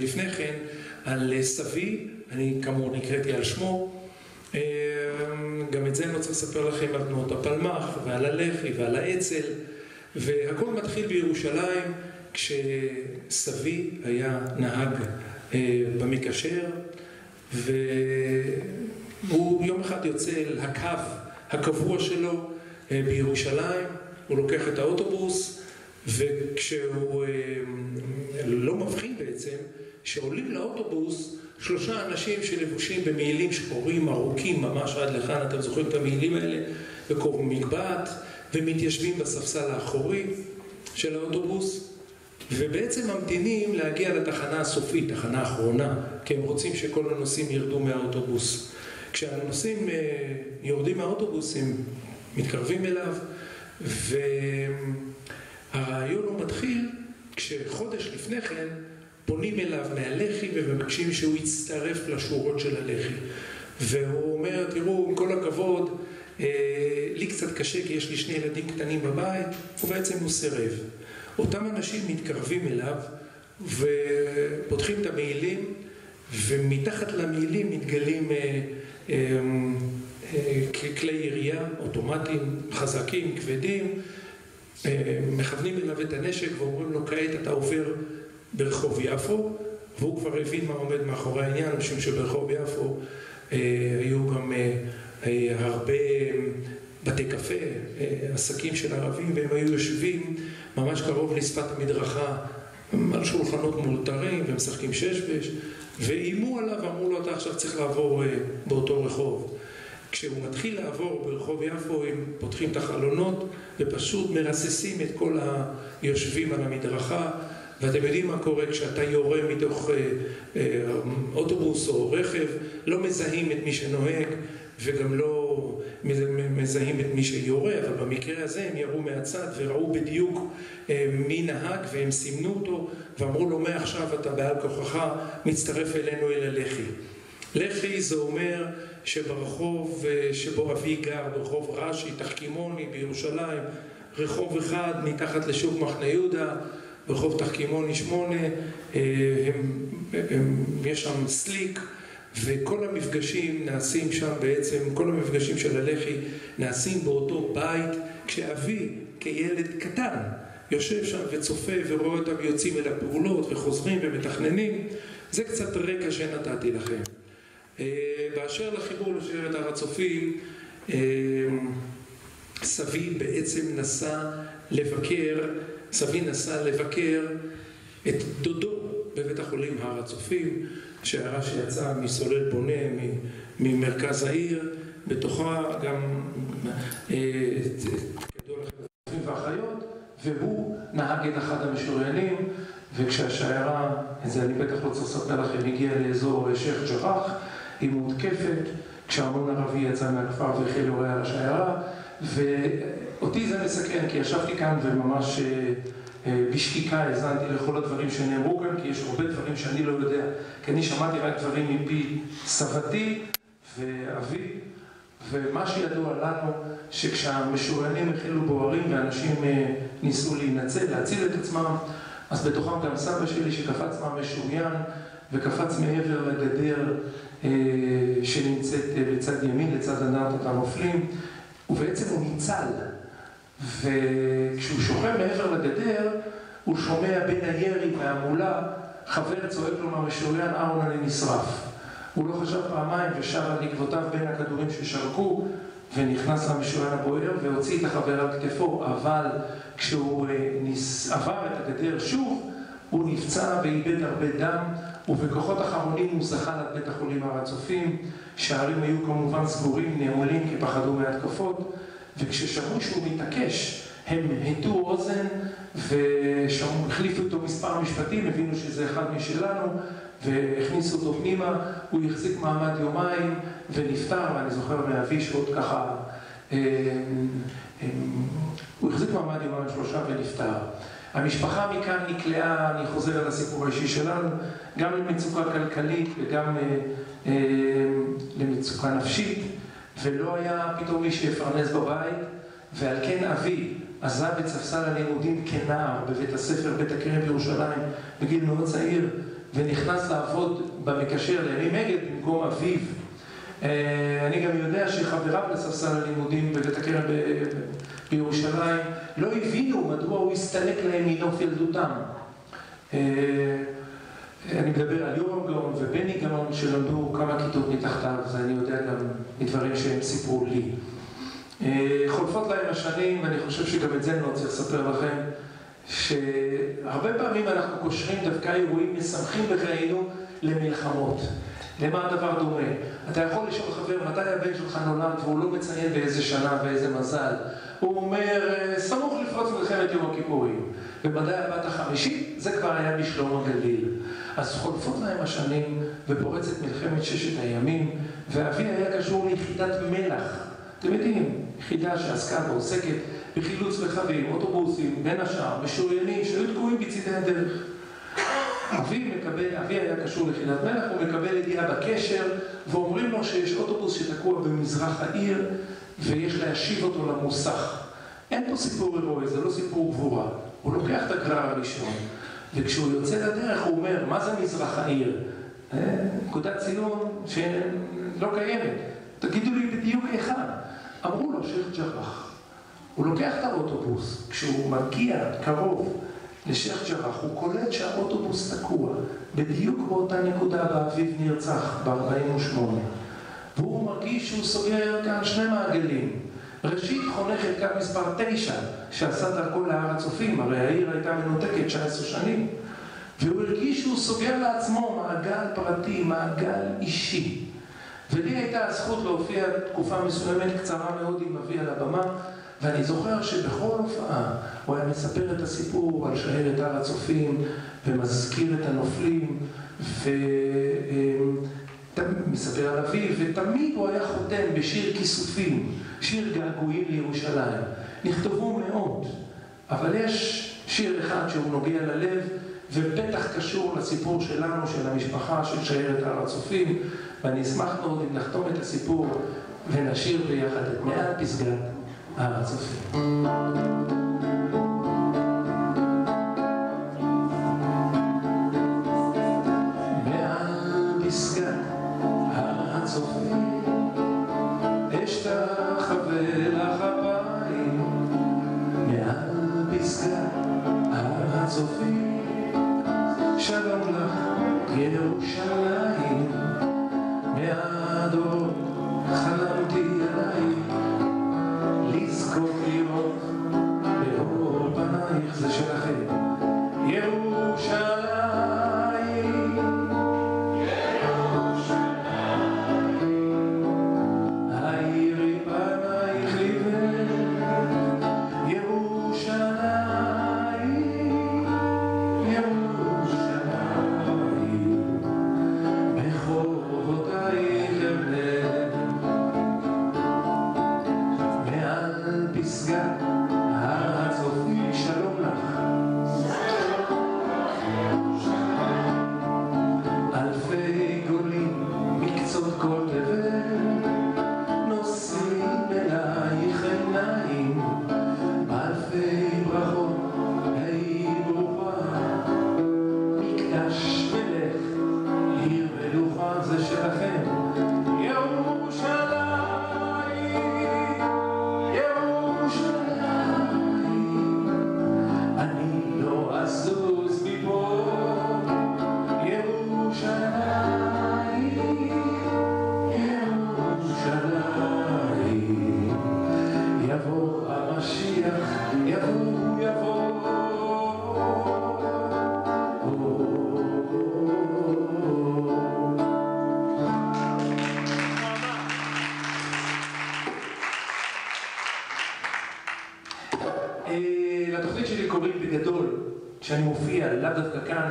לפני כן, על סבי, אני כאמור נקראתי על שמו, גם את זה אני רוצה לספר לכם על תנועות הפלמ"ח ועל הלח"י ועל האצ"ל והכל מתחיל בירושלים כשסבי היה נהג במקשר והוא יום אחד יוצא אל הקו הקבוע שלו בירושלים, הוא לוקח את האוטובוס וכשהוא לא מבחין בעצם שעולים לאוטובוס שלושה אנשים שלבושים במעילים שחורים ארוכים ממש עד לכאן, אתם זוכרים את המעילים האלה? וקוראים מגבעת ומתיישבים בספסל האחורי של האוטובוס ובעצם ממתינים להגיע לתחנה הסופית, תחנה האחרונה כי הם רוצים שכל הנוסעים ירדו מהאוטובוס כשהנוסעים יורדים מהאוטובוס הם מתקרבים אליו והרעיון הוא מתחיל כשחודש לפני כן פונים אליו מהלח"י ומבקשים שהוא יצטרף לשורות של הלח"י. והוא אומר, תראו, עם כל הכבוד לי קצת קשה כי יש לי שני ילדים קטנים בבית. ובעצם הוא סירב. אותם אנשים מתקרבים אליו ופותחים את המעילים ומתחת למעילים מתגלים כלי ירייה אוטומטיים, חזקים, כבדים מכוונים אליו את הנשק ואומרים לו כעת אתה עובר ברחוב יפו. והוא כבר הבין מה עומד מאחורי העניין משום שברחוב יפו היו גם הרבה בתי קפה, עסקים של ערבים והם היו יושבים ממש קרוב לשפת המדרכה על שולחנות מאולתרים ומשחקים שש בש ואיימו עליו ואמרו לו אתה עכשיו צריך לעבור באותו רחוב כשהוא מתחיל לעבור ברחוב יפו הם פותחים את החלונות ופשוט מרססים את כל היושבים על המדרכה. ואתם יודעים מה קורה כשאתה יורה מתוך אוטובוס או רכב לא מזהים את מי שנוהג וגם לא מזהים את מי שיורה אבל במקרה הזה הם ירו מהצד וראו בדיוק מי נהג והם סימנו אותו ואמרו לו מעכשיו אתה בעל כוחך? מצטרף אלינו אל הלח"י. לח"י זה אומר שברחוב שבו אבי גר ברחוב רש"י, תחכימוני בירושלים רחוב אחד מתחת לשוק מחנה יהודה ברחוב תחכימוני שמונה יש שם סליק וכל המפגשים נעשים שם בעצם כל המפגשים של הלח"י נעשים באותו בית כשאבי כילד קטן יושב שם וצופה ורואה אותם יוצאים אל הפעולות וחוזרים ומתכננים. זה קצת רקע שנתתי לכם באשר לחיבור לשבט הר הצופים סבי בעצם נסע לבקר סבי נסע לבקר את דודו בבית החולים הר הצופים שיירה שיצאה מסולל בונה ממרכז העיר בתוכה גם כידוע לכם צופים ואחיות והוא נהג את אחד המשוריינים וכשהשיירה, את זה אני בטח לא צריך לספר לכם, הגיעה לאזור שייח ג'ראח היא מותקפת כשהמון ערבי יצא מהכפר והחל יורה על השיירה ואותי זה מסכן כי ישבתי כאן וממש בשקיקה האזנתי לכל הדברים שנאמרו כאן כי יש הרבה דברים שאני לא יודע כי אני שמעתי רק דברים מפי סבתי ואבי ומה שידוע לנו שכשהמשוריינים החלו בוערים ואנשים ניסו להינצל, להציל את עצמם אז בתוכם גם סבא שלי שקפץ מהמשוריין וקפץ מעבר לגדר שנמצאת בצד ימין, לצד אנדרטת הנופלים ובעצם הוא ניצל. וכשהוא שוכב מעבר לגדר הוא שומע בין הירי וההמולה חבר צועק לו מהמשוריין אהרון אני נשרף. הוא לא חשב פעמיים ושר על עקבותיו בין הכדורים ששרקו ונכנס למשוריין הבוער והוציא את החבר על כתפו אבל כשהוא עבר את הגדר שוב הוא נפצע ואיבד הרבה דם ובכוחות אחרונים הוא זכה לבית החולים הר הצופים. שערים היו כמובן סגורים, נעולים כי פחדו מהתקפות. וכששמעו שהוא מתעקש הם הטו אוזן והחליפו איתו מספר משפטים הבינו שזה אחד משלנו והכניסו אותו פנימה. הוא החזיק מעמד יומיים ונפטר ואני זוכר מאבי שעוד ככה הוא החזיק מעמד יומיים שלושה ונפטר המשפחה מכאן נקלעה, אני חוזר על הסיפור האישי שלנו גם למצוקה כלכלית וגם למצוקה נפשית ולא היה פתאום מי שיפרנס בבית ועל כן אבי עזב את ספסל הלימודים כנער בבית הספר בית הכרם בירושלים בגיל מאוד צעיר ונכנס לעבוד במקשר לימים מגד במקום אביו. אני גם יודע שחבריו לספסל הלימודים בבית הכרם בירושלים לא הבינו מדוע הוא הסתלק להם מנוף ילדותם. אני מדבר על יורם גאון ובני גאון שלמדו כמה כיתות מתחתיו, זה אני יודע גם מדברים שהם סיפרו לי. חולפות להם השנים, ואני חושב שגם את זה אני לא רוצה לספר לכם, שהרבה פעמים אנחנו קושרים דווקא אירועים משמחים בחיינו למלחמות. למה הדבר דומה? אתה יכול לשאול חבר, מתי הבן שלך נולד והוא לא מציין באיזה שנה ואיזה מזל? הוא אומר, סמוך לפרוץ מלחמת יום הכיפורים. ומתי הבת החמישית? זה כבר היה בשלום הגליל. אז חולפות להם השנים ופורצת מלחמת ששת הימים, ואבי היה קשור ליחידת מלח. אתם יודעים, יחידה שעסקה ועוסקת בחילוץ רכבים, אוטובוסים, בין השאר, משוריינים שהיו תקועים בצדי הדרך. אבי מקבל, אבי היה קשור ליחידת מלח, הוא מקבל ידיעה בקשר, ואומרים לו שיש אוטובוס שתקוע במזרח העיר, ויש להשיב אותו למוסך. אין פה סיפור הירואי, זה לא סיפור גבורה. הוא לוקח את הקרב הראשון, וכשהוא יוצא לדרך הוא אומר, מה זה מזרח העיר? נקודת ציון שלא קיימת. תגידו לי בדיוק היכן. אמרו לו, שייח' ג'ראח. הוא לוקח את האוטובוס, כשהוא מגיע קרוב לשייח' ג'ראח, הוא קולט שהאוטובוס תקוע בדיוק באותה נקודה באביו נרצח, ב-48. והוא מרגיש שהוא סוגר כאן שני מעגלים. ראשית חונך את קו מספר 9, שעשה דרכו להר הצופים, הרי העיר הייתה מנותקת 19 שנים. והוא הרגיש שהוא סוגר לעצמו מעגל פרטי, מעגל אישי. ולי הייתה הזכות להופיע תקופה מסוימת קצרה מאוד עם אבי על הבמה, ואני זוכר שבכל הופעה הוא היה מספר את הסיפור על שיירת הר הצופים, ומזכיר את הנופלים, ומספר על אביו, ותמיד הוא היה חותם בשיר כיסופים, שיר געגועים לירושלים. נכתבו מאות, אבל יש שיר אחד שהוא נוגע ללב, ובטח קשור לסיפור שלנו, של המשפחה, של שיירת הר הצופים, ואני אשמח מאוד אם נחתום את הסיפור ונשיר ביחד את מעט פסגת הר הצופים. שאני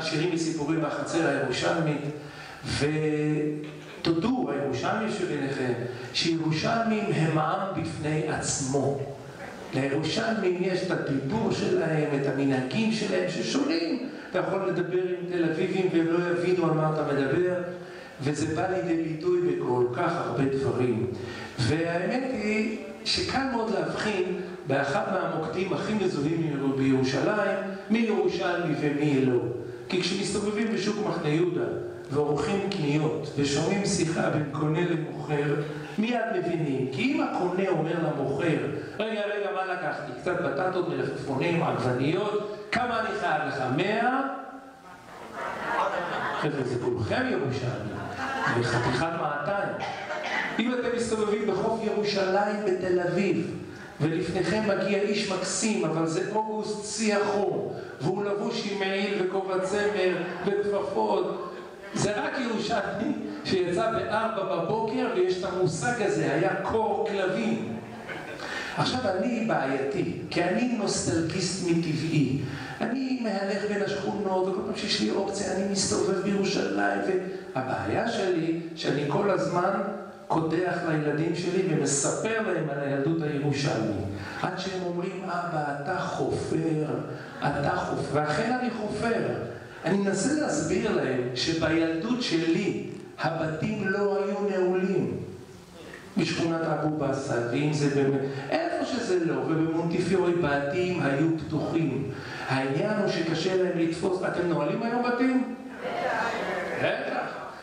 שירים וסיפורים מהחצר הירושלמית, ותודו, הירושלמים שביניכם, שירושלמים הם עם בפני עצמו. לירושלמים יש את הדיבור שלהם, את המנהגים שלהם ששונים. אתה יכול לדבר עם תל אביבים והם לא יבינו על מה אתה מדבר, וזה בא לידי ביטוי בכל כך הרבה דברים. והאמת היא שקל מאוד להבחין באחד מהמוקדים הכי מזוהים בירושלים, מי ירושלמי ומי אלוה. כי כשמסתובבים בשוק מחנה יהודה ועורכים קניות ושומעים שיחה בין קונה למוכר, מיד מבינים. כי אם הקונה אומר למוכר, רגע, רגע, מה לקחתי? קצת בטטות, מלפפונים, עגבניות, כמה אני חייב לך? מאה? חבר'ה, זה כולכם ירושלים, זה חתיכת מעתיים. אם אתם מסתובבים בחוף ירושלים בתל אביב, ולפניכם מגיע איש מקסים, אבל זה אוגוסט שיא החום, והוא לבוש עם מעיל וכובע צמר וכפפות, זה רק ירושלמי שיצא בארבע בבוקר ויש את המושג הזה, היה קור כלבים. עכשיו אני בעייתי, כי אני נוסטלגיסט מטבעי. אני מהלך בין השכונות, וכל פעם שיש לי אופציה אני מסתובב בירושלים, והבעיה שלי, שאני כל הזמן קודח לילדים שלי ומספר להם על הילדות הירושלמית. עד שהם אומרים, אבא, אתה חופר, אתה חופר, ואכן אני חופר. אני מנסה להסביר להם שבילדות שלי הבתים לא היו נעולים. בשכונת אבו באסל, ואם זה באמת, איפה שזה לא, ובמונטיפיורי בתים היו פתוחים. העניין הוא שקשה להם לתפוס, אתם נועלים היום בתים?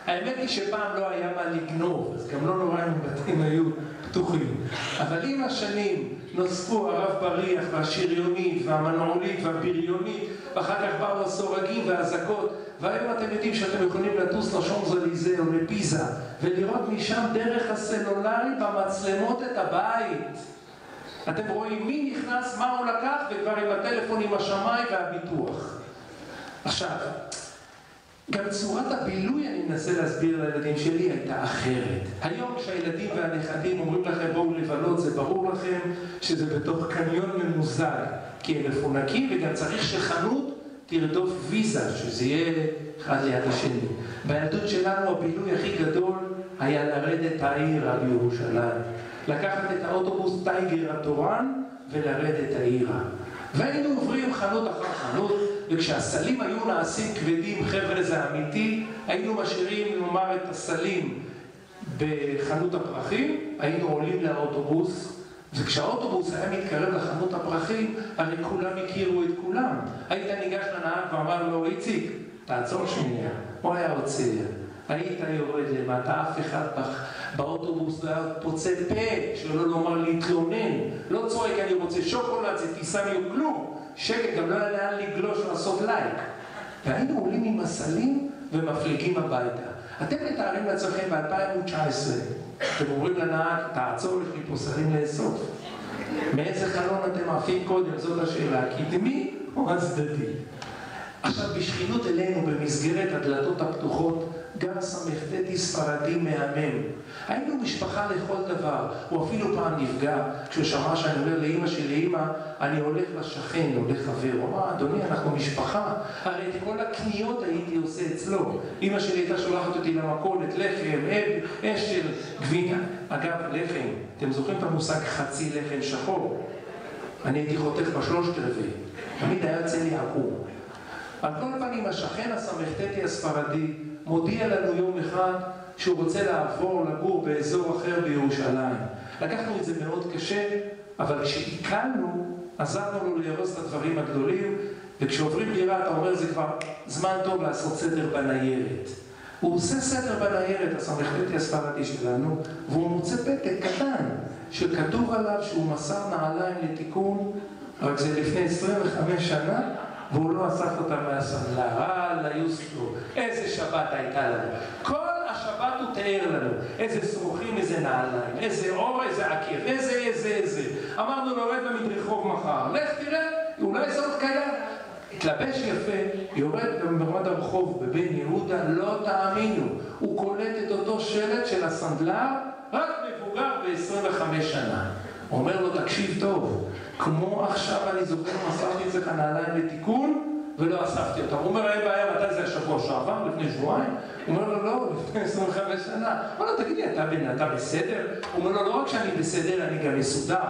האמת היא שפעם לא היה מה לגנוב, אז גם לא נורא אם בתים היו פתוחים. אבל עם השנים נוספו הרב בריח והשריונית והמנעולית והבריונית, ואחר כך באו הסורגים והאזעקות, והיום אתם יודעים שאתם יכולים לטוס לשונזליזה או לפיזה, ולראות משם דרך הסלולרי במצלמות את הבית. אתם רואים מי נכנס, מה הוא לקח, וכבר עם הטלפון עם השמאי והביטוח. עכשיו, גם צורת הבילוי, אני מנסה להסביר לילדים שלי, הייתה אחרת. היום כשהילדים והנכדים אומרים לכם בואו לבלות, זה ברור לכם שזה בתוך קניון ממוזג, כי הם מפונקים וגם צריך שחנות תרדוף ויזה, שזה יהיה אחד ליד השני. בילדות שלנו הבילוי הכי גדול היה לרדת העירה בירושלים. לקחת את האוטובוס טייגר התורן ולרדת העירה. והיינו עוברים חנות אחר חנות, וכשהסלים היו נעשים כבדים, חבר'ה זה אמיתי, היינו משאירים נאמר את הסלים בחנות הפרחים, היינו עולים לאוטובוס, וכשהאוטובוס היה מתקרב לחנות הפרחים, הרי כולם הכירו את כולם. היית ניגש לנהג ואמר לו, איציק, תעצור שנייה. הוא היה עוצר. היית יורד למטה, אף אחד באוטובוס לא היה פוצה פה, שלא לומר להתלונן. לא צועק, אני רוצה שוקולד, זה טיסה מיום כלום. שקט, גם לא היה לאן לגלוש ולעשות לייק. והיינו עולים עם הסלים ומפליגים הביתה. אתם מתארים לעצמכם ב-2019, אתם אומרים לנהג, תעצור, יש לי פה סלים לאסוף. מאיזה חלון אתם עפים קודם? זאת השאלה. קדמי או הצדדי? עכשיו, בשכנות אלינו, במסגרת הדלתות הפתוחות, גר סמ"טי ספרדי מהמם. היינו משפחה לכל דבר. הוא אפילו פעם נפגע, כשהוא שמע שאני אומר לאימא שלי, אימא, אני הולך לשכן או לחבר. הוא אמר, אדוני, אנחנו משפחה. הרי את כל הקניות הייתי עושה אצלו. אימא שלי הייתה שולחת אותי למכולת, לחם, אשל, גבינה. אגב, לחם, אתם זוכרים את המושג חצי לחם שחור? אני הייתי חותך בשלושת רבעי. תמיד היה יוצא לי עקום. על כל פנים, השכן הסמ"טי הספרדי מודיע לנו יום אחד שהוא רוצה לעבור לגור באזור אחר בירושלים. לקחנו את זה מאוד קשה, אבל כשעיכלנו, עזרנו לו לארוז את הדברים הגדולים, וכשעוברים דירה אתה אומר זה כבר זמן טוב לעשות סדר בניירת. הוא עושה סדר בניירת, הסמ"טי הספרדי שלנו, והוא מוצא פתק קטן, שכתוב עליו שהוא מסר נעליים לתיקון, רק זה לפני 25 שנה, והוא לא אסף אותה מהסנדלר, אללה יוסטו, איזה שבת הייתה לנו. כל השבת הוא תיאר לנו, איזה שרוכים, איזה נעליים, איזה אור, איזה עקב, איזה, איזה, איזה. אמרנו לו, יורד במדרחוב מחר, לך תראה, אולי זה עוד קיים. התלבש יפה, יורד במרד הרחוב בבן יהודה, לא תאמינו, הוא קולט את אותו שלט של הסנדלר, רק מבוגר ב-25 שנה. אומר לו, תקשיב טוב, כמו עכשיו אני זוכר, מסרתי אצלך נעליים לתיקון ולא אספתי אותם. הוא אומר, אין בעיה, מתי זה השבוע שעבר? לפני שבועיים? הוא אומר לו, לא, לפני 25 שנה. הוא אומר לו, תגיד לי, אתה, אתה בסדר? הוא אומר לו, לא רק שאני בסדר, אני גם מסודר.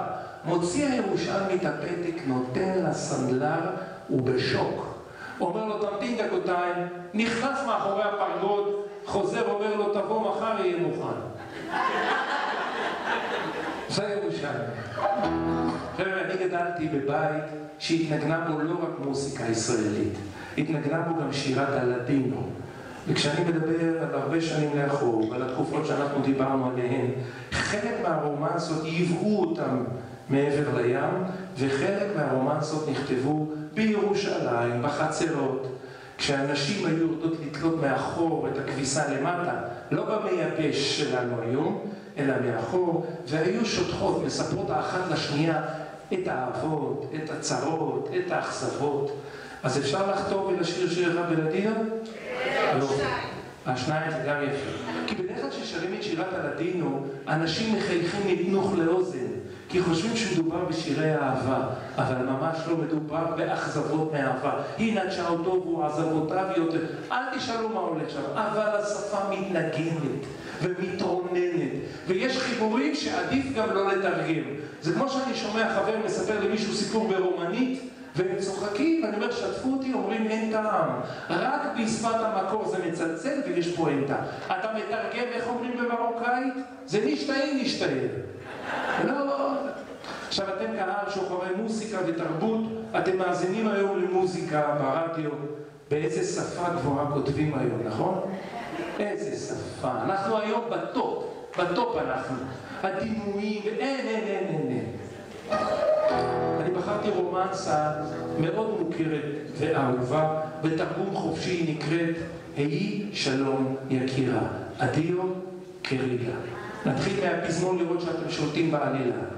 מוציא הירושלמי את הפתק, נותן לסנדלר, הוא בשוק. אומר לו, תמתין דקותיים, נכנס מאחורי הפרגוד, חוזר, אומר לו, תבוא מחר, יהיה מוכן. זה ירושלים. גדלתי בבית שהתנגנה בו לא רק מוזיקה ישראלית, התנגנה בו גם שירת הלדינו. וכשאני מדבר על הרבה שנים לאחור, ועל התקופות שאנחנו דיברנו עליהן, חלק מהרומנסות ייבאו אותם מעבר לים, וחלק מהרומנסות נכתבו בירושלים, בחצרות, כשאנשים היו יורדות לתלות מאחור את הכביסה למטה, לא במייבש שלנו היום, אלא מאחור, והיו שוטחות, מספרות האחת לשנייה את האהבות, את הצרות, את האכזבות. אז אפשר לחתור ולשיר שיר אחד בלדינו? כן, לא. שניים. השניים זה גם יפה. כי בדרך כלל כששרים את שירת הלדינו, אנשים מחייכים מתנוך לאוזן, כי חושבים שמדובר בשירי אהבה, אבל ממש לא מדובר באכזבות מאהבה. הנה תשאל טובו עזבותיו יותר. אל תשאלו מה הולך שם, אבל השפה מתנגנת ומתרוננת, ויש חיבורים שעדיף גם לא לתרגם. זה כמו שאני שומע חבר מספר למישהו סיפור ברומנית, והם צוחקים, ואני אומר, שתפו אותי, אומרים אין טעם. רק בשפת המקור זה מצלצל ויש פואנטה. אתה מתרגם, איך אומרים במרוקאית? זה נשתהה. לא, לא. עכשיו אתם קהל שוחרי מוזיקה ותרבות, אתם מאזינים היום למוזיקה ברדיו. באיזה שפה גבוהה כותבים היום, נכון? איזה שפה. אנחנו היום ב-top, ב-top אנחנו. הדימויים, אין, אין, אין, אין, אין. אני בחרתי רומנסה מאוד מוכרת ואהובה, בתרגום חופשי היא נקראת היי שלום יקירה, adio kerida. נתחיל מהפזמון לראות שאתם שולטים בעלילה.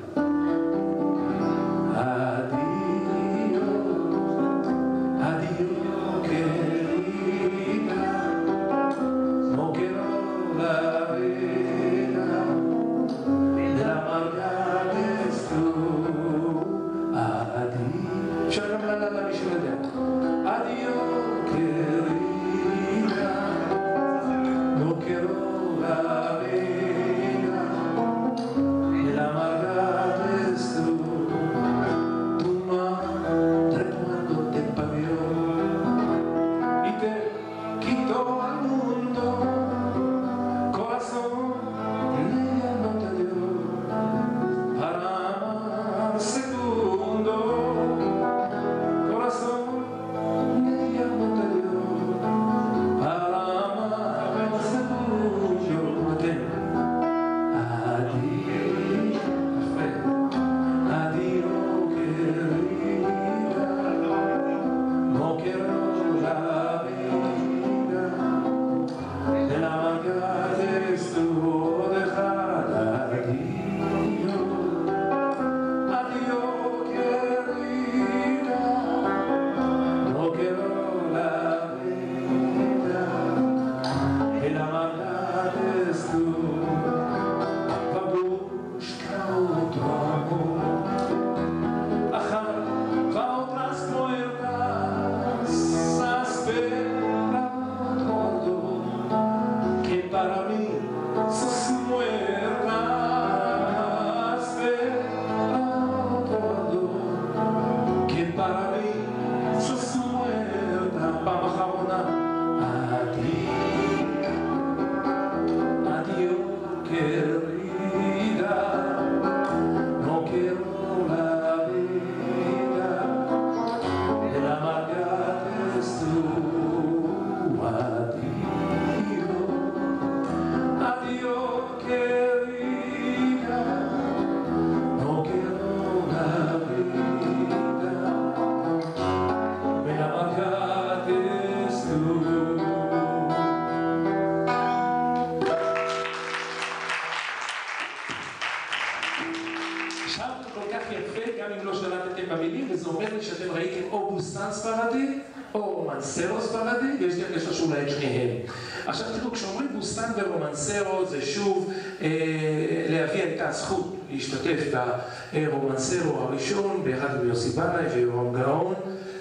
יוסי בנאי ויורם גאון,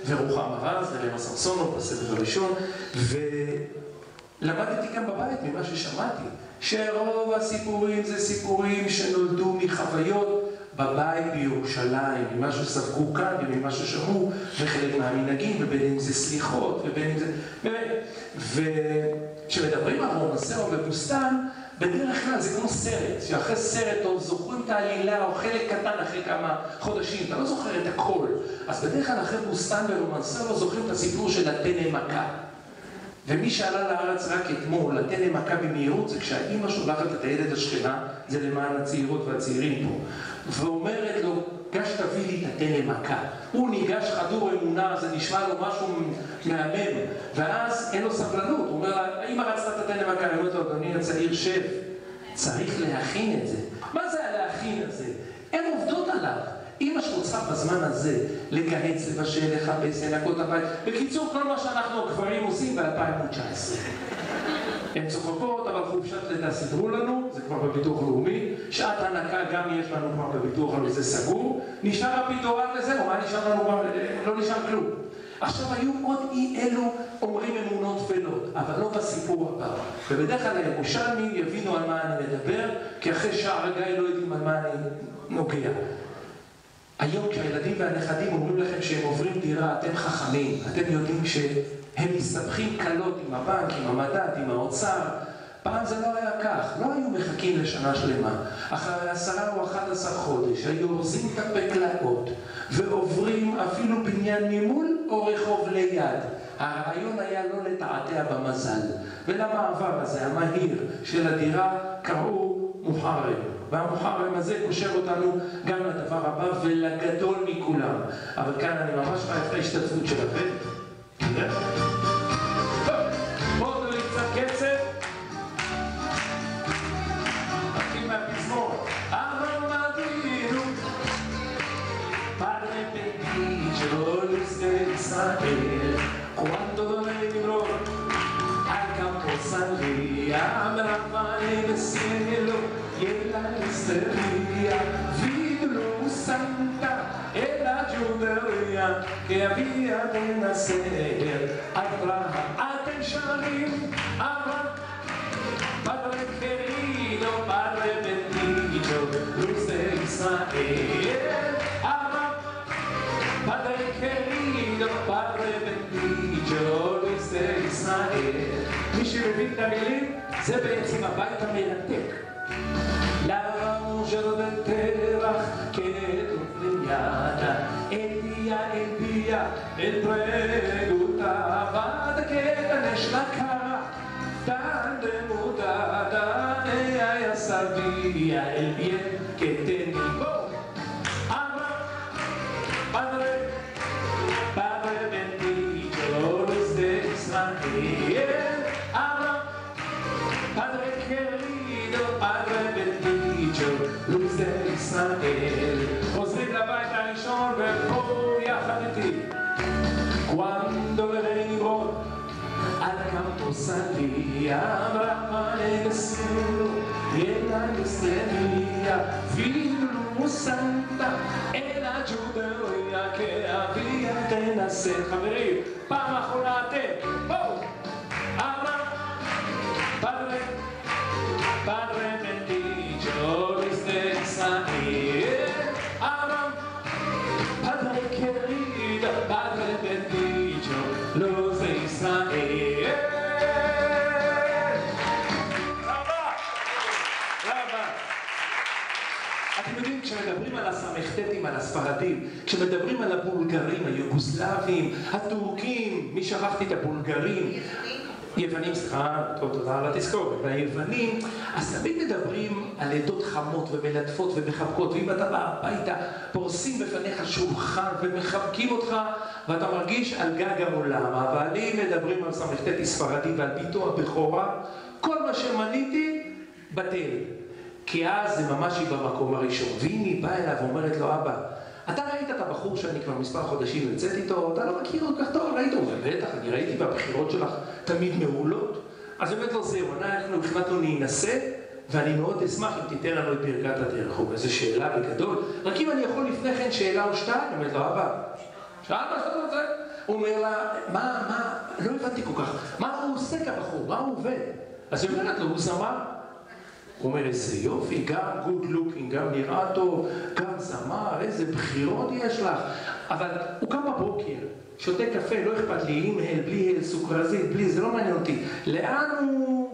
ורוחמה רז, ורמה סרסונו בסבב הראשון, ולמדתי גם בבית ממה ששמעתי, שרוב הסיפורים זה סיפורים שנולדו מחוויות בבית בירושלים, ממה שספגו כאן וממה ששמעו, וחלק מהמנהגים, ובין אם זה סליחות, ובין אם זה... באמת. וכשמדברים על רומנסרו ובוסתן, בדרך כלל זה כמו סרט, שאחרי סרט או זוכרים את העלילה או חלק קטן אחרי כמה חודשים, אתה לא זוכר את הכל. אז בדרך כלל אחרי בוסטן ורומנסר לא זוכרים את הסיפור של הטנא מכה. ומי שעלה לארץ רק אתמול, הטנא מכה במהירות, זה כשהאימא שולחת את הילד השכנה, זה למען הצעירות והצעירים פה, ואומרת לו, גש תביא לי את הטנא מכה. הוא ניגש חדור אמונה, זה נשמע לו משהו מהמם, ואז אין לו סבלנות, הוא אומר לה, האמא רצתה את הטנא מכה, אני אומרת לו, אדוני הצעיר, שב, צריך להכין את זה. מה זה הלהכין את זה? הן עובדות עליו. אמא שלו צריכה בזמן הזה לגהץ, לבשל, לכבס, לנקות הבית. בקיצור, כל מה שאנחנו הגברים עושים ב-2019. הן צוחקות, אבל חופשת לידה סידרו לנו, זה כבר בביטוח לאומי. שעת הנקה גם יש לנו כבר בביטוח לאומי, זה סגור. נשאר הפיתורן וזהו, מה נשאר לנו כבר? לא נשאר כלום. עכשיו היו עוד אי אלו אומרים אמונות טפלות, אבל לא בסיפור הבא. ובדרך כלל הירושלמים יבינו על מה אני מדבר, כי אחרי שער הגיא לא יודעים על מה אני נוגע. היום כשהילדים והנכדים אומרים לכם שהם עוברים דירה, אתם חכמים, אתם יודעים שהם מסתבכים קלות עם הבנק, עם המדד, עם האוצר. פעם זה לא היה כך, לא היו מחכים לשנה שלמה. אחרי עשרה או אחד עשר חודש היו אורזים את הפקלאות ועוברים אפילו בניין ממול או רחוב ליד. הרעיון היה לא לתעתע במזל. ולמעבר הזה, המהיר, של הדירה, קראו מוחרם. והמוחרם הזה קושר אותנו גם לדבר הבא ולגדול מכולם. אבל כאן אני ממש חייב את ההשתתפות שלכם. Pozdrav iz Kece. Prima pismo a Romadinu. Padre Pediccio, lui deve sapere quanto dovrò al campo salì a il cielo e la misteria. Vidro Santa de nacer. Abraham, aten sharim, Abraham, Padre querido, Padre bendito, luz de Israel. Abraham, Padre querido, Padre bendito, luz de Israel. מי שמבין את המילים, זה בעצם הבית המרתק. La mujer del mañana. El día, el día, el preguntaba de qué tan es la cara, tan demudada, ella ya sabía el bien. הראשון ופה יחד איתי. Cuando el rey al campo salía, Abraham en el cielo y en la estrella vi luz santa en la judería que había de nacer. חברים, פעם אחרונה אתם, בואו! אברהם Padre, Padre bendito desde Israel, הסמ"טים, על הספרדים, כשמדברים על הבולגרים, היוגוסלבים, הטורקים, מי שכחתי את הבולגרים? יוונים, סליחה, תודה על התזכורת, והיוונים, אז תמיד מדברים על עדות חמות ומלטפות ומחבקות, ואם אתה בא הביתה, פורסים בפניך שולחן ומחבקים אותך, ואתה מרגיש על גג העולם. הבעלים מדברים על סמ"ט ספרדי ועל ביתו הבכורה, כל מה שמניתי, בטל. כי אז זה ממש היא במקום הראשון. ואם היא באה אליו ואומרת לו, אבא, אתה ראית את הבחור שאני כבר מספר חודשים יוצאת איתו, אתה לא מכיר אותו כך טוב, ראית אותו, ובטח, אני ראיתי והבחירות שלך תמיד מעולות. אז באמת לא זהו, אנחנו החלטנו להינשא, ואני מאוד אשמח אם תיתן לנו את ברכת הדרך. הוא איזו שאלה בגדול, רק אם אני יכול לפני כן שאלה או שתיים, אומרת לו, אבא, שאלת שאתה רוצה? הוא אומר לה, מה, מה, לא הבנתי כל כך, מה הוא עושה כבחור, מה הוא עובד? אז היא אומרת לו, הוא זמר. הוא אומר, איזה יופי, גם good looking, גם נראה טוב, גם זמר, איזה בחירות יש לך. אבל הוא קם בבוקר, שותה קפה, לא אכפת לי, עם הל, בלי הל, סוכרזית, בלי, זה לא מעניין אותי. לאן הוא...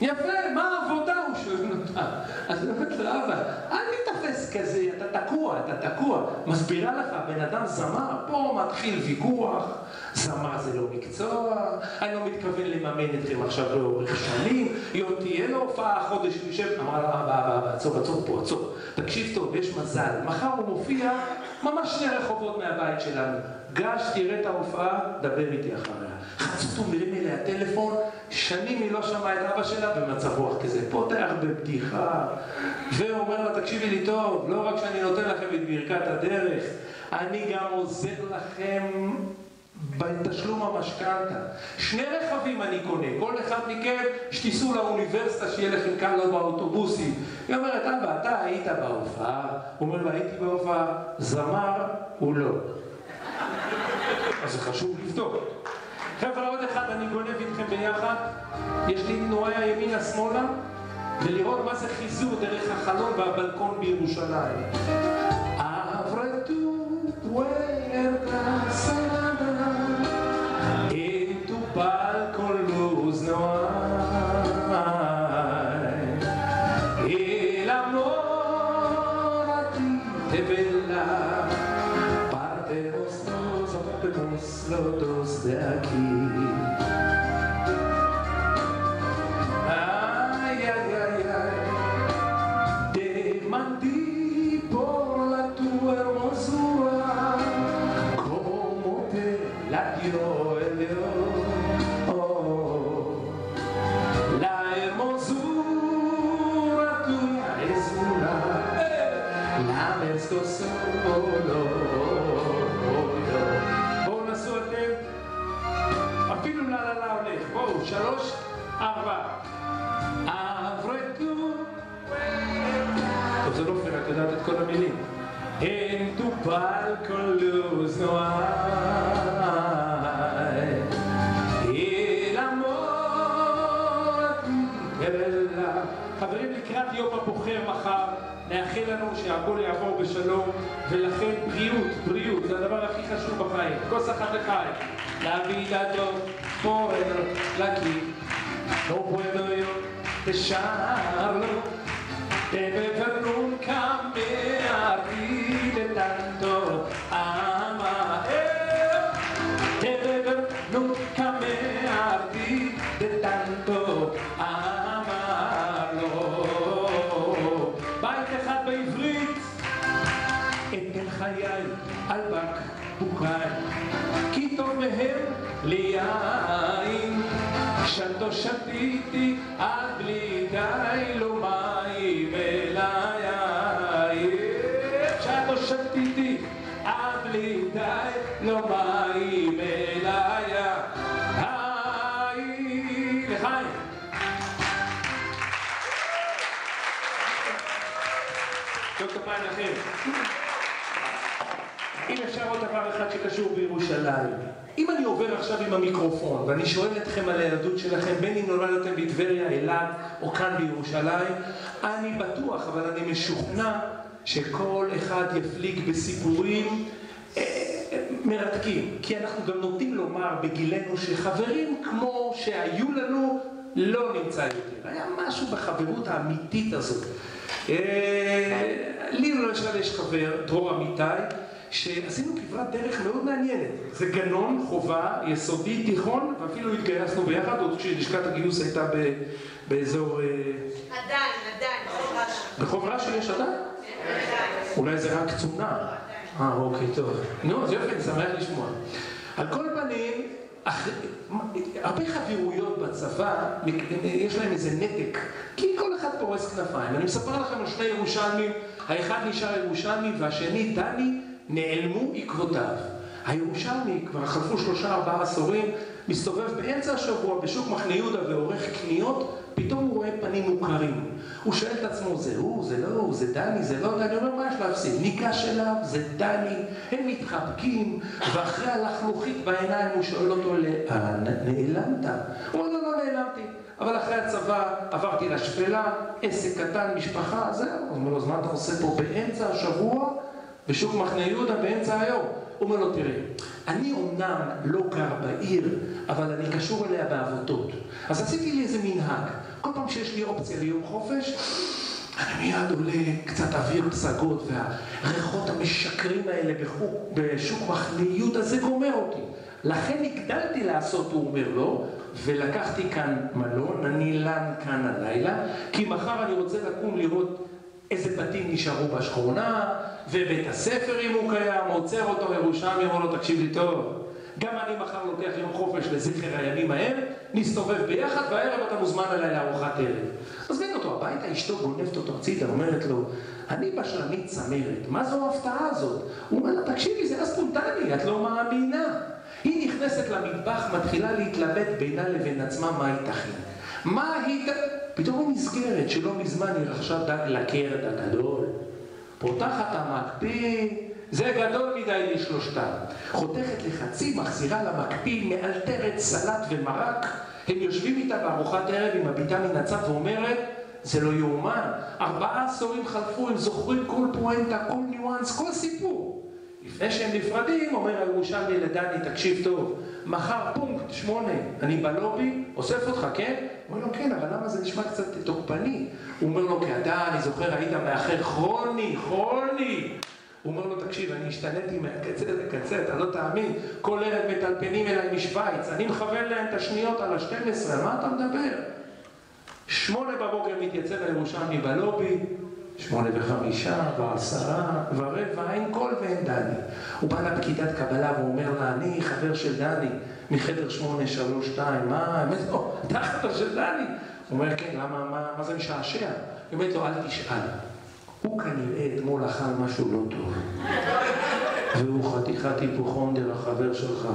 יפה, מה העבודה? הוא שואל אותה. אז אני אומרת לו, אבא, אל תתפס כזה, אתה תקוע, אתה תקוע. מסבירה לך, בן אדם זמר, פה מתחיל ויכוח, זמר זה לא מקצוע, אני לא מתכוון לממן אתכם עכשיו לאורך שנים, יום תהיה לו הופעה, חודש יושב, אמרה לה, אבא, אבא, אבא, עצור, עצור פה, עצור. תקשיב טוב, יש מזל, מחר הוא מופיע ממש שני רחובות מהבית שלנו. גש, תראה את ההופעה, דבר איתי אחריה. חצות הוא מרים אליה טלפון, שנים היא לא שמעה את אבא שלה במצב רוח כזה. פותח בבדיחה, ואומר לה, תקשיבי לי טוב, לא רק שאני נותן לכם את ברכת הדרך, אני גם עוזר לכם בתשלום המשכנתה. שני רכבים אני קונה, כל אחד מכם שתיסעו לאוניברסיטה שיהיה לכם קל לו באוטובוסים. היא אומרת, אבא, אתה היית בהופעה? הוא אומר לה, הייתי בהופעה. זמר הוא לא. אז זה חשוב לבדוק. חבר'ה, עוד אחד אני גונב איתכם ביחד. יש לי תנועה ימינה-שמאלה, ולראות מה זה חיזור דרך החלון והבלקון בירושלים. los de aquí. שהכל יעבור בשלום, ולכן בריאות, בריאות, זה הדבר הכי חשוב בחיים. כוס אחת לחיים. La vida yo poder aquí, no puedo yo dejarlo, שתיתי עד בלי די, לא מים אלא יין. שתו שתיתי עד בלי די, לא מים אלא יין. לחיים. אם אפשר עוד דבר אחד שקשור בירושלים. עובר עכשיו עם המיקרופון ואני שואל אתכם על הילדות שלכם, בין אם נולדתם בטבריה, אילת או כאן בירושלים, אני בטוח, אבל אני משוכנע שכל אחד יפליג בסיפורים אה, מרתקים. כי אנחנו גם נוטים לומר בגילנו שחברים כמו שהיו לנו לא נמצא יותר. היה משהו בחברות האמיתית הזאת. אה, לי למשל יש חבר, דרור אמיתי, שעשינו כברת דרך מאוד מעניינת. זה גנון, חובה, יסודי, תיכון, ואפילו התגייסנו ביחד, עוד כשלשכת הגיוס הייתה ב, באזור... אה, עדיין, עדיין, בחוב רש"י. בחוב רש"י יש עדיין? אולי זה רק קצונה. אה, אוקיי, טוב. נו, אז יופי, אני שמח לשמוע. על כל פנים, הרבה חברויות בצבא, יש להם איזה נתק, כי כל אחד פורס כנפיים. אני מספר לכם על שני ירושלמים, האחד נשאר ירושלמי והשני דני, נעלמו עקבותיו. הירושלמי, כבר חלפו שלושה ארבעה עשורים, מסתובב באמצע השבוע בשוק מחנה יהודה ועורך קניות, פתאום הוא רואה פנים מוכרים. הוא שואל את עצמו, זה הוא, זה לא הוא, זה דני, זה לא דני, הוא אומר, מה יש להפסיד? ניגש אליו, זה דני, הם מתחבקים, ואחרי הלחלוכית בעיניים הוא שואל אותו, לאן נעלמת? הוא אומר, לא, לא נעלמתי. אבל אחרי הצבא עברתי לשפלה, עסק קטן, משפחה, זהו. הוא אומר לו, אז מה אתה עושה פה באמצע השבוע? בשוק מחנה יהודה באמצע היום. הוא אומר לו, תראה, אני אומנם לא גר בעיר, אבל אני קשור אליה בעבותות. אז עשיתי לי איזה מנהג. כל פעם שיש לי אופציה ליום חופש, אני מיד עולה קצת אוויר פסגות, והריחות המשקרים האלה בשוק מחנה הזה גומר אותי. לכן הגדלתי לעשות, הוא אומר לו, ולקחתי כאן מלון, אני לן כאן הלילה, כי מחר אני רוצה לקום לראות איזה בתים נשארו בשכונה, ובית הספר אם הוא קיים, עוצר אותו ירושלמי, אומר לו, תקשיב לי טוב, גם אני מחר לוקח יום חופש לזכר הימים ההם, נסתובב ביחד, והערב אתה מוזמן אליי לארוחת ערב. מזמין אותו הביתה, אשתו גונבת אותו הצידה, אומרת לו, אני בשלמית צמרת, מה זו ההפתעה הזאת? הוא אומר לה, תקשיבי, זה הספונטני, את לא מאמינה. היא נכנסת למטבח, מתחילה להתלבט בינה לבין עצמה מה היא תכין. מה היא... פתאום היא נזכרת שלא מזמן היא רכשה דג הגדול. פותחת המקפיא, זה גדול מדי לשלושתם. חותכת לחצי, מחזירה למקפיא, מאלתרת סלט ומרק. הם יושבים איתה בארוחת ערב עם הביתה מן הצד ואומרת, זה לא יאומן. ארבעה עשורים חלפו, הם זוכרים כל פואנטה, כל ניואנס, כל סיפור. לפני שהם נפרדים, אומר הירושלמי לדני, תקשיב טוב, מחר פונקט, שמונה, אני בלובי, אוסף אותך, כן? הוא אומר לו, כן, אבל למה זה נשמע קצת תוקפני? הוא אומר לו, כי אתה, אני זוכר, היית מאחר כרוני, כרוני. הוא אומר לו, תקשיב, אני השתנתי מהקצה לקצה, אתה לא תאמין, כל ערב מטלפנים אליי משוויץ, אני מכוון להם את השניות על ה-12, על מה אתה מדבר? שמונה בבוקר מתייצב הירושלמי בלובי, שמונה וחמישה, ועשרה, ורבע, אין קול ואין דני. הוא בא לפקידת קבלה ואומר לה, אני חבר של דני, מחדר שמונה, שלוש, שתיים, מה, באמת לא, אתה חבר של דני. הוא אומר, כן, למה, מה, מה זה משעשע? אומרת לו, אל תשאל. הוא כנראה אתמול אכל משהו לא טוב. והוא חתיכת היפוכונדר, החבר שלך.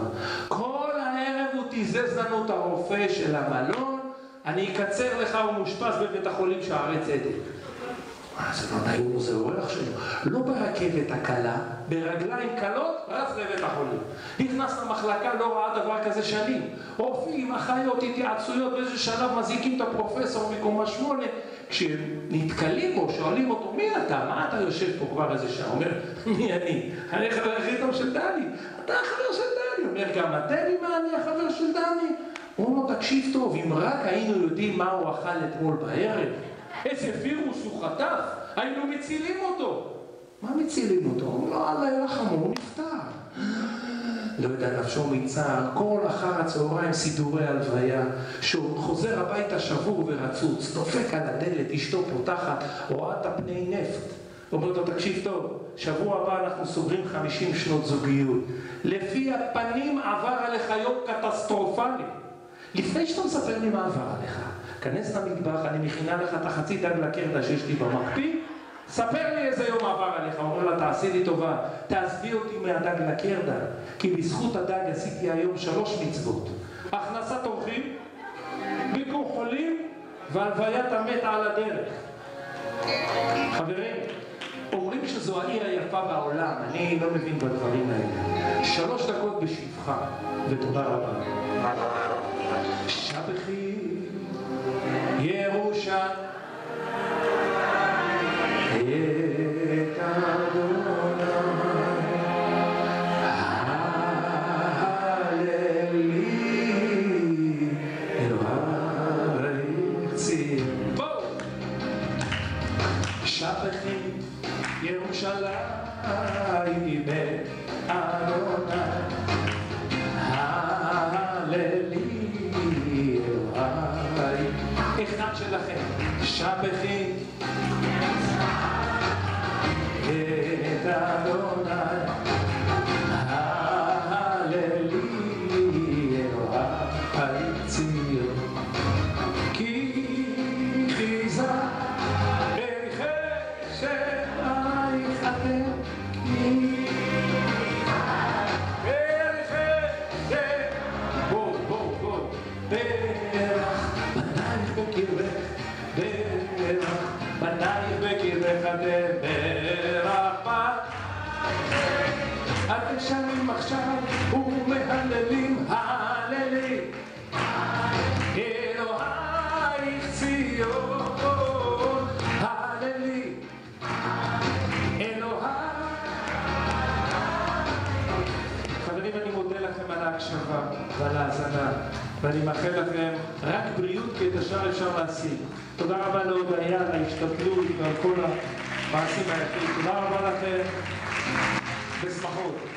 כל הערב הוא תיזז לנו את הרופא של המלון, אני אקצר לך, הוא מאושפז בבית החולים שערי צדק. זה לא נעים לו, זה אורח שלו. לא ברכבת הקלה, ברגליים קלות, רץ לבית החולים. נכנס למחלקה, לא ראה דבר כזה שנים. רופאים, אחיות, התייעצויות, באיזה שלב מזעיקים את הפרופסור מקומה שמונה. כשהם נתקלים בו, שואלים אותו, מי אתה? מה אתה יושב פה כבר איזה שעה? אומר, מי אני? אני החבר הכי טוב של דני. אתה החבר של דני. אומר, גם אתם עם אני החבר של דני? הוא אומר, תקשיב טוב, אם רק היינו יודעים מה הוא אכל אתמול בערב, איזה וירוס הוא חטף, היינו מצילים אותו. מה מצילים אותו? הוא לא, אללה ירחמו, הוא נפטר. לא יודע, נפשו מצער, כל אחר הצהריים סידורי הלוויה, שהוא חוזר הביתה שבור ורצוץ, דופק על הדלת, אשתו פותחת, רואה את הפני נפט. אומרת לו, תקשיב טוב, שבוע הבא אנחנו סוגרים 50 שנות זוגיות. לפי הפנים עבר עליך יום קטסטרופלי. לפני שאתה מספר לי מה עבר עליך, כנס למטבח, אני מכינה לך את החצי דג לקרדה שיש לי במקפיא, ספר לי איזה יום עבר עליך, אומר לה, תעשי לי טובה, תעזבי אותי מהדג לקרדה, כי בזכות הדג עשיתי היום שלוש מצוות. הכנסת אורחים, ביקור חולים והלוויית המת על הדרך. חברים, אומרים שזו העיר היפה בעולם, אני לא מבין בדברים האלה. שלוש דקות בשבחה, ותודה רבה. שבחי Jerusha השאר אפשר להשיג. תודה רבה להודיה על ההשתדלות ועל כל המעשים היפים. תודה רבה לכם. בשמחות.